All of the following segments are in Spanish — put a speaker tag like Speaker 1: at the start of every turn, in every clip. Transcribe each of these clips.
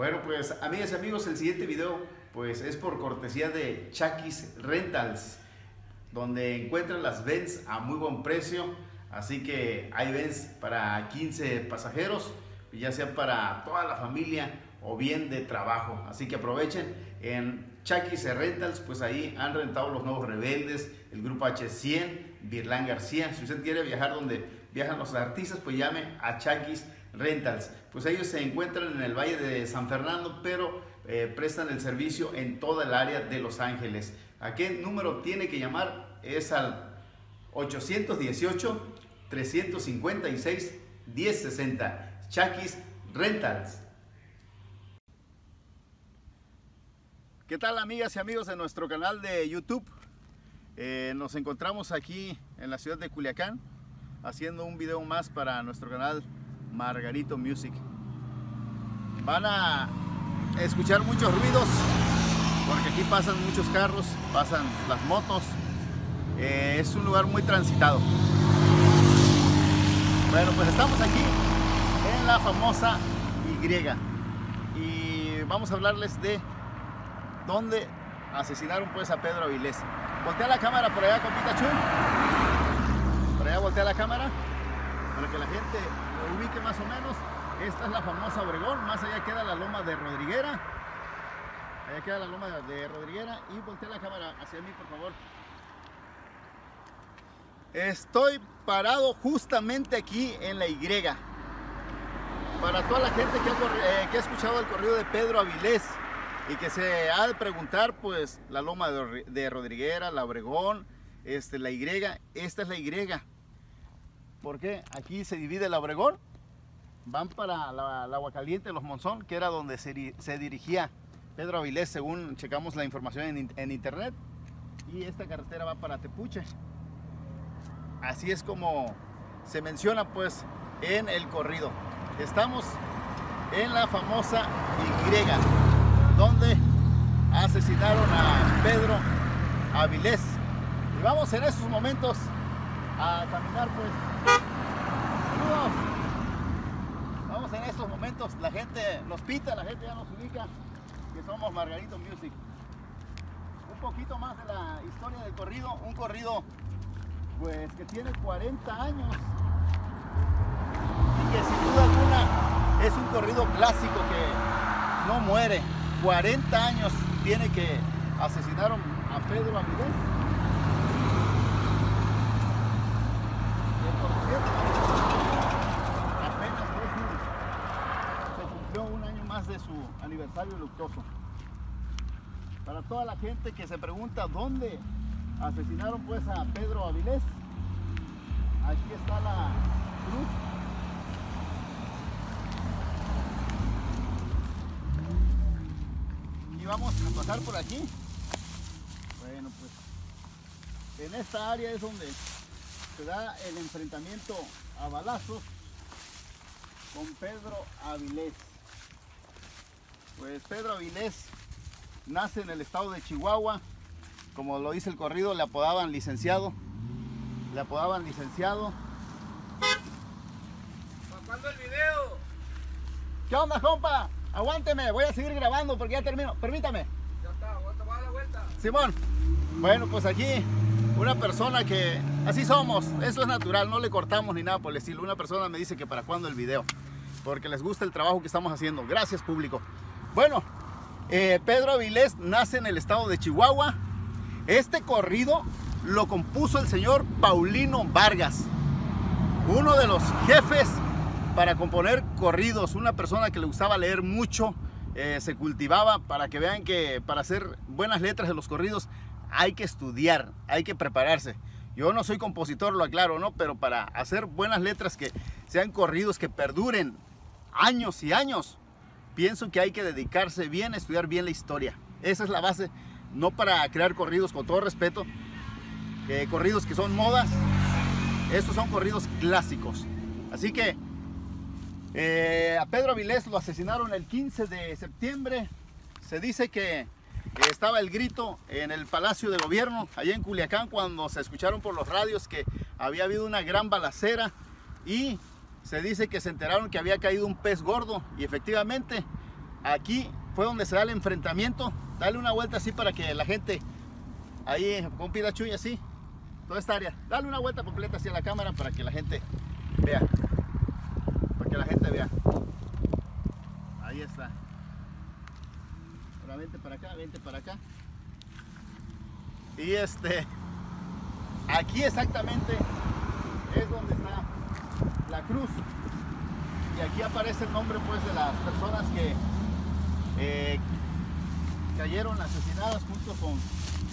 Speaker 1: Bueno, pues amigas y amigos, el siguiente video pues es por cortesía de Chakis Rentals, donde encuentran las Vans a muy buen precio. Así que hay Vans para 15 pasajeros, ya sea para toda la familia o bien de trabajo. Así que aprovechen en Chakis Rentals, pues ahí han rentado los nuevos rebeldes, el grupo H100, Virlán García. Si usted quiere viajar donde viajan los artistas, pues llame a Chakis Rentals. Pues ellos se encuentran en el Valle de San Fernando, pero eh, prestan el servicio en toda el área de Los Ángeles. ¿A qué número tiene que llamar? Es al 818 356 1060. Chakis Rentals. ¿Qué tal amigas y amigos de nuestro canal de YouTube? Eh, nos encontramos aquí en la ciudad de Culiacán haciendo un video más para nuestro canal Margarito Music. Van a escuchar muchos ruidos porque aquí pasan muchos carros, pasan las motos. Eh, es un lugar muy transitado. Bueno, pues estamos aquí en la famosa Y y vamos a hablarles de dónde asesinaron pues a Pedro Avilés. Voltea la cámara por allá, compita Chun. Por allá voltea la cámara para que la gente más o menos. Esta es la famosa Obregón, más allá queda la loma de Rodriguera. Allá queda la loma de Rodriguera y voltea la cámara hacia mí, por favor. Estoy parado justamente aquí en la Y. Para toda la gente que ha, eh, escuchado el corrido de Pedro Avilés y que se ha de preguntar, pues, la loma de, Rodriguera, la Obregón, este, la Y, esta es la Y. ¿Por qué? Aquí se divide la Obregón, van para la, Agua Caliente, los Monzón, que era donde se, dirigía Pedro Avilés, según checamos la información en, internet, y esta carretera va para Tepuche. Así es como se menciona pues en el corrido. Estamos en la famosa Y, donde asesinaron a Pedro Avilés. Y vamos en esos momentos a caminar pues. Estos la gente nos pita, la gente ya nos ubica que somos Margarito Music. Un poquito más de la historia del corrido, un corrido pues que tiene 40 años y que sin duda alguna es un corrido clásico que no muere. 40 años tiene que asesinaron a Pedro Avilés. apenas se cumplió un año más de aniversario luctuoso. Para toda la gente que se pregunta dónde asesinaron pues a Pedro Avilés. Aquí está la cruz. Y vamos a pasar por aquí. Bueno, pues en esta área es donde se da el enfrentamiento a balazos con Pedro Avilés. Pues Pedro Avilés nace en el estado de Chihuahua como lo dice el corrido, le apodaban licenciado. Le apodaban licenciado.
Speaker 2: ¿Para cuándo el video?
Speaker 1: ¿Qué onda, compa? Aguánteme, voy a seguir grabando porque ya termino. Permítame.
Speaker 2: Ya está, aguanta, va a la vuelta.
Speaker 1: Simón. Bueno, pues aquí una persona que así somos, eso es natural, no le cortamos ni nada por el estilo. Una persona me dice que para cuándo el video, porque les gusta el trabajo que estamos haciendo. Gracias, público. Bueno, eh, Pedro Avilés nace en el estado de Chihuahua, este corrido lo compuso el señor Paulino Vargas, uno de los jefes para componer corridos, una persona que le gustaba leer mucho, eh, se cultivaba para que vean que para hacer buenas letras de los corridos hay que estudiar, hay que prepararse. Yo no soy compositor, lo aclaro, ¿no? Pero para hacer buenas letras que sean corridos, que perduren años y años, pienso que hay que dedicarse bien estudiar bien la historia. Esa es la base no para crear corridos con todo respeto, corridos que son modas, estos son corridos clásicos. Así que eh, a Pedro Avilés lo asesinaron el 15 de septiembre. Se dice que estaba el grito en el Palacio de Gobierno, allá en Culiacán, cuando se escucharon por los radios que había habido una gran balacera y se dice que se enteraron que había caído un pez gordo y efectivamente aquí fue donde se da el enfrentamiento. Dale una vuelta así para que la gente, ahí con Chuy así, toda esta área. Dale una vuelta completa hacia la cámara para que la gente vea. Para que la gente vea. Ahí está. Ahora vente para acá, vente para acá. Y este, aquí exactamente es donde está la cruz. Y aquí aparece el nombre pues de las personas que eh, cayeron asesinadas junto con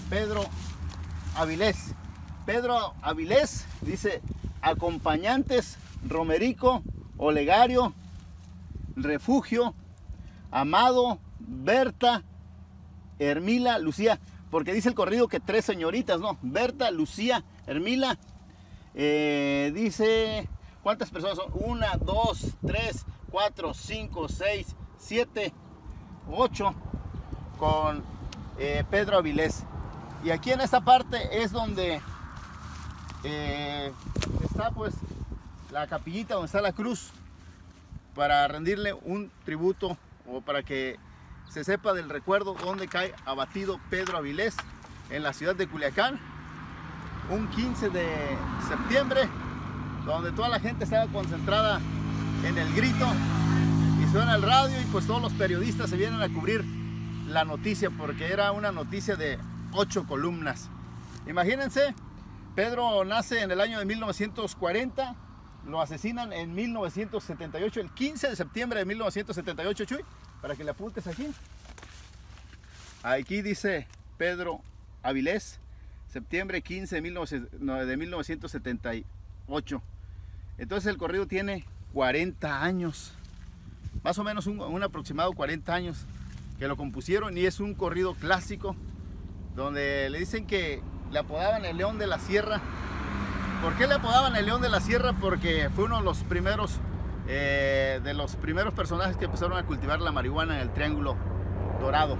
Speaker 1: Pedro Avilés. Pedro Avilés dice acompañantes Romerico, Olegario, Refugio, Amado, Berta, Hermila, Lucía, porque dice el corrido que tres señoritas, ¿no? Berta, Lucía, Hermila, eh, dice, ¿cuántas personas son? Una, dos, tres, cuatro, cinco, seis, siete, ocho, con eh, Pedro Avilés. Y aquí en esta parte es donde eh, está pues la capillita donde está la cruz para rendirle un tributo o para que se sepa del recuerdo donde cae abatido Pedro Avilés en la ciudad de Culiacán un 15 de septiembre donde toda la gente estaba concentrada en el grito y suena el radio y pues todos los periodistas se vienen a cubrir la noticia porque era una noticia de ocho columnas. Imagínense, Pedro nace en el año de 1940, lo asesinan en 1978, el 15 de septiembre de 1978, Chuy, para que le apuntes aquí. Aquí dice Pedro Avilés, septiembre 15 de, 1978. Entonces el corrido tiene 40 años, más o menos un, aproximado 40 años que lo compusieron y es un corrido clásico donde le dicen que le apodaban el León de la Sierra. ¿Por qué le apodaban el León de la Sierra? Porque fue uno de los primeros, eh, de los primeros personajes que empezaron a cultivar la marihuana en el Triángulo Dorado.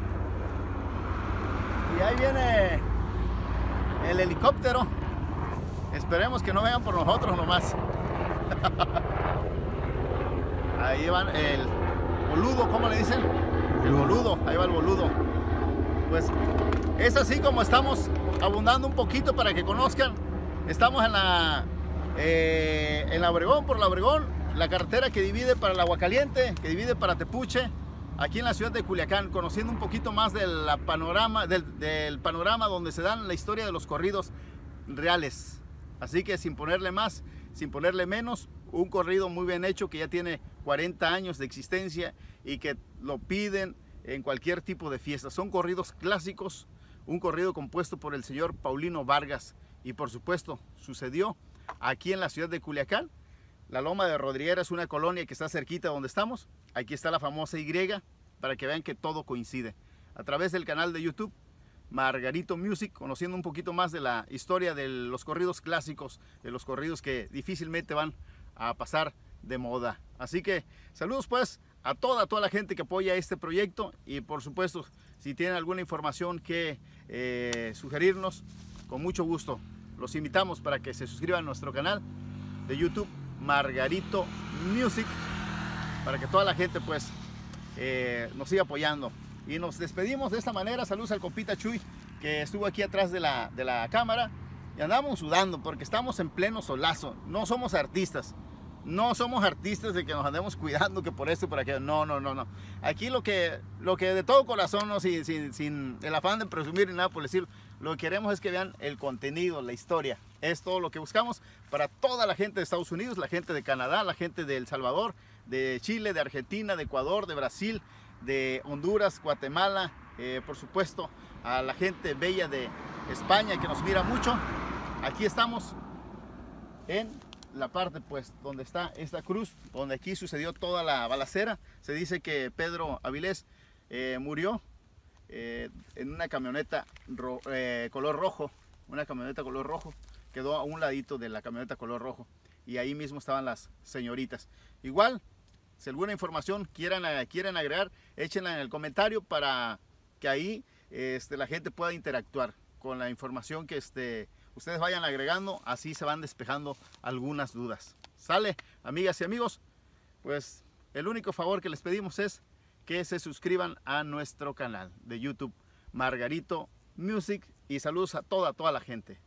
Speaker 1: Y ahí viene el helicóptero. Esperemos que no vengan por nosotros nomás. Ahí van el boludo, ¿cómo le dicen? El boludo, ahí va el boludo. Pues es así como estamos abundando un poquito para que conozcan. Estamos en la, eh, en la Obregón, por la Obregón, la carretera que divide para el Agua Caliente, que divide para Tepuche, aquí en la ciudad de Culiacán, conociendo un poquito más del panorama, del, del panorama donde se dan la historia de los corridos reales. Así que sin ponerle más, sin ponerle menos, un corrido muy bien hecho que ya tiene 40 años de existencia y que lo piden en cualquier tipo de fiesta. Son corridos clásicos, un corrido compuesto por el señor Paulino Vargas y por supuesto sucedió aquí en la ciudad de Culiacán. La Loma de Rodriguera es una colonia que está cerquita donde estamos. Aquí está la famosa Y para que vean que todo coincide. A través del canal de YouTube Margarito Music, conociendo un poquito más de la historia de los corridos clásicos, de los corridos que difícilmente van a pasar de moda. Así que saludos pues a toda, toda la gente que apoya este proyecto y por supuesto si tienen alguna información que eh, sugerirnos, con mucho gusto los invitamos para que se suscriban a nuestro canal de YouTube Margarito Music para que toda la gente pues eh, nos siga apoyando. Y nos despedimos de esta manera. Saludos al compita Chuy que estuvo aquí atrás de la, de la cámara y andamos sudando porque estamos en pleno solazo. No somos artistas. No somos artistas de que nos andemos cuidando que por esto, por aquello. No, no, no, no. Aquí lo que, lo que de todo corazón, no, sin, sin, el afán de presumir ni nada por decir, lo que queremos es que vean el contenido, la historia. Es todo lo que buscamos para toda la gente de Estados Unidos, la gente de Canadá, la gente de El Salvador, de Chile, de Argentina, de Ecuador, de Brasil, de Honduras, Guatemala, eh, por supuesto, a la gente bella de España que nos mira mucho. Aquí estamos en la parte pues donde está esta cruz, donde aquí sucedió toda la balacera. Se dice que Pedro Avilés eh, murió eh, en una camioneta color rojo, una camioneta color rojo, quedó a un ladito de la camioneta color rojo y ahí mismo estaban las señoritas. Igual, si alguna información quieran, quieren agregar, échenla en el comentario para que ahí este, la gente pueda interactuar con la información que este, ustedes vayan agregando, así se van despejando algunas dudas. ¿Sale, amigas y amigos? Pues el único favor que les pedimos es que se suscriban a nuestro canal de YouTube Margarito Music y saludos a toda, toda la gente.